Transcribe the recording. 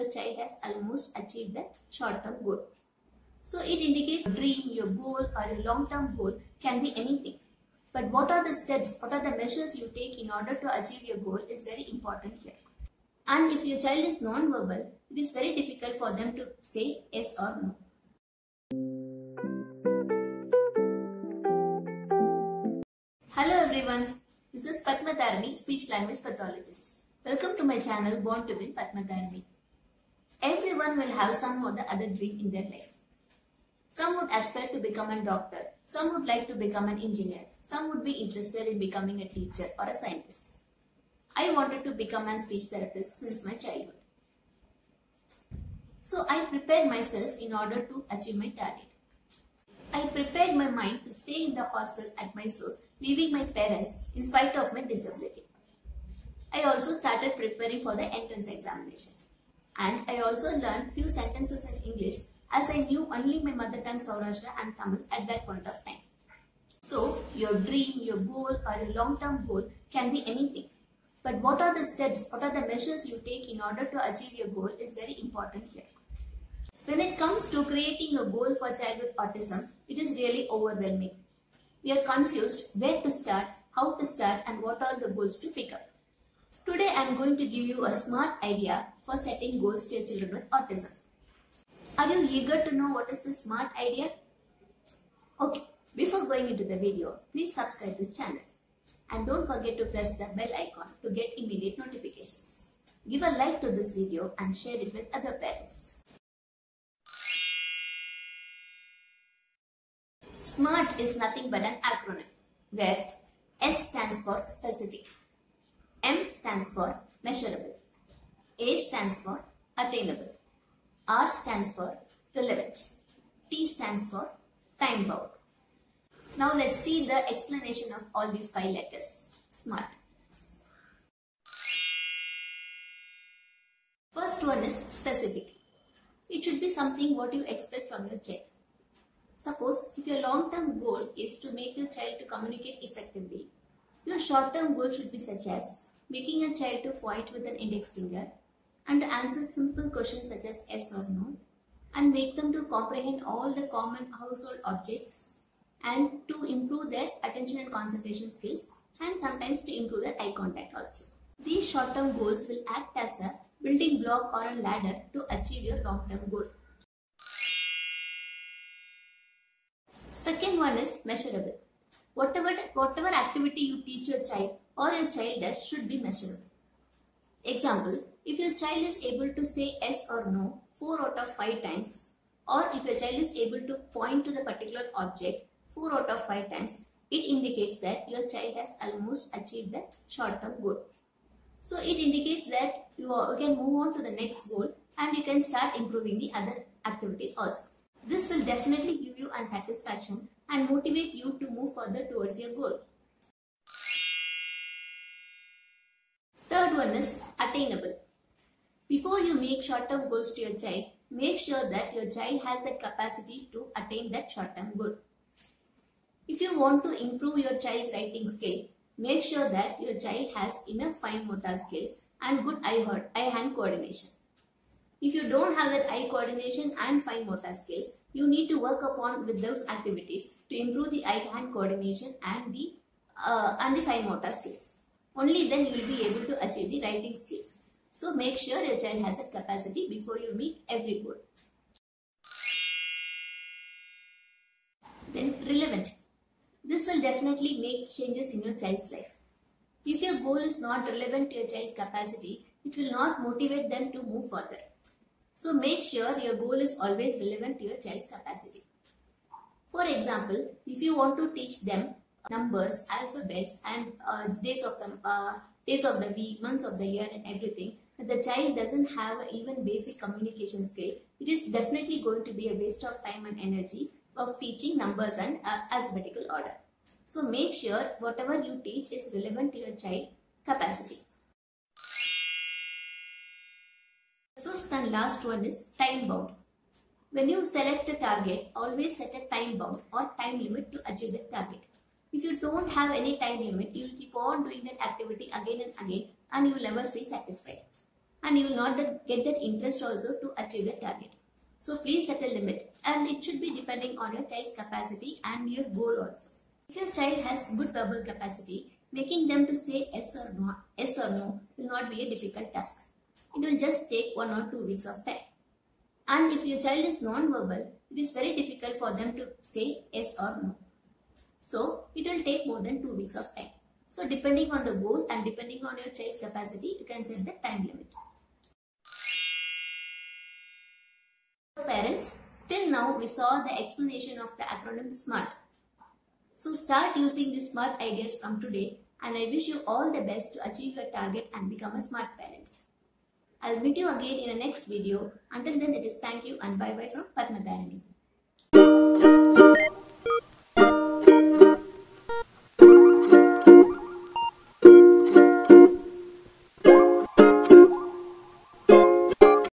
your child has almost achieved the short-term goal. So it indicates your dream, your goal or your long-term goal can be anything. But what are the steps, what are the measures you take in order to achieve your goal is very important here. And if your child is non-verbal, it is very difficult for them to say yes or no. Hello everyone, this is Padmatharani, speech language pathologist. Welcome to my channel Born to Win Padmatharani. Everyone will have some or the other dream in their life. Some would aspire to become a doctor, some would like to become an engineer, some would be interested in becoming a teacher or a scientist. I wanted to become a speech therapist since my childhood. So I prepared myself in order to achieve my target. I prepared my mind to stay in the hostel at Mysore, leaving my parents in spite of my disability. I also started preparing for the entrance examination. And I also learned few sentences in English as I knew only my mother tongue Saurashtra and Tamil at that point of time. So, your dream, your goal or your long-term goal can be anything. But what are the steps, what are the measures you take in order to achieve your goal is very important here. When it comes to creating a goal for child with autism, it is really overwhelming. We are confused where to start, how to start and what are the goals to pick up. Today I am going to give you a smart idea for setting goals to your children with autism. Are you eager to know what is the smart idea? Okay, before going into the video, please subscribe this channel. And don't forget to press the bell icon to get immediate notifications. Give a like to this video and share it with other parents. SMART is nothing but an acronym where S stands for specific, M stands for measurable, A stands for attainable, R stands for relevant, T stands for time bound. Now let's see the explanation of all these five letters. SMART. First one is specific. It should be something what you expect from your child. Suppose if your long-term goal is to make your child to communicate effectively, your short-term goal should be such as making a child to point with an index finger and to answer simple questions such as yes or no and make them to comprehend all the common household objects and to improve their attention and concentration skills and sometimes to improve their eye contact also. These short-term goals will act as a building block or a ladder to achieve your long-term goal. Second one is measurable. Whatever, whatever activity you teach your child or your child does should be measurable. Example, if your child is able to say yes or no 4 out of 5 times or if your child is able to point to the particular object 4 out of 5 times, it indicates that your child has almost achieved the short-term goal. So it indicates that you can move on to the next goal and you can start improving the other activities also. This will definitely give you a satisfaction and motivate you to move further towards your goal. Third one is attainable. Before you make short-term goals to your child, make sure that your child has the capacity to attain that short-term goal. If you want to improve your child's writing skill, make sure that your child has enough fine motor skills and good eye-hand coordination. If you don't have that eye coordination and fine motor skills, you need to work upon with those activities to improve the eye-hand coordination and the uh, and the fine motor skills. Only then you will be able to achieve the writing skills. So make sure your child has that capacity before you meet every goal. Then relevant. This will definitely make changes in your child's life. If your goal is not relevant to your child's capacity, it will not motivate them to move further. So make sure your goal is always relevant to your child's capacity. For example, if you want to teach them numbers, alphabets and uh, days of the uh, days of the week, months of the year and everything, but the child doesn't have even basic communication skill, it is definitely going to be a waste of time and energy of teaching numbers and uh, alphabetical order. So make sure whatever you teach is relevant to your child capacity. The fifth and last one is time bound. When you select a target, always set a time bound or time limit to achieve the target. If you don't have any time limit, you will keep on doing that activity again and again and you will never feel satisfied. and you will not get that interest also to achieve the target. So please set a limit and it should be depending on your child's capacity and your goal also. If your child has good verbal capacity, making them to say yes or no, yes or no will not be a difficult task. It will just take one or two weeks of time. And if your child is non-verbal, it is very difficult for them to say yes or no. So it will take more than two weeks of time. So depending on the goal and depending on your child's capacity, you can set the time limit. Parents, till now we saw the explanation of the acronym SMART. So start using the SMART ideas from today and I wish you all the best to achieve your target and become a smart parent. I'll meet you again in the next video. Until then it is thank you and bye bye from Padmatharani.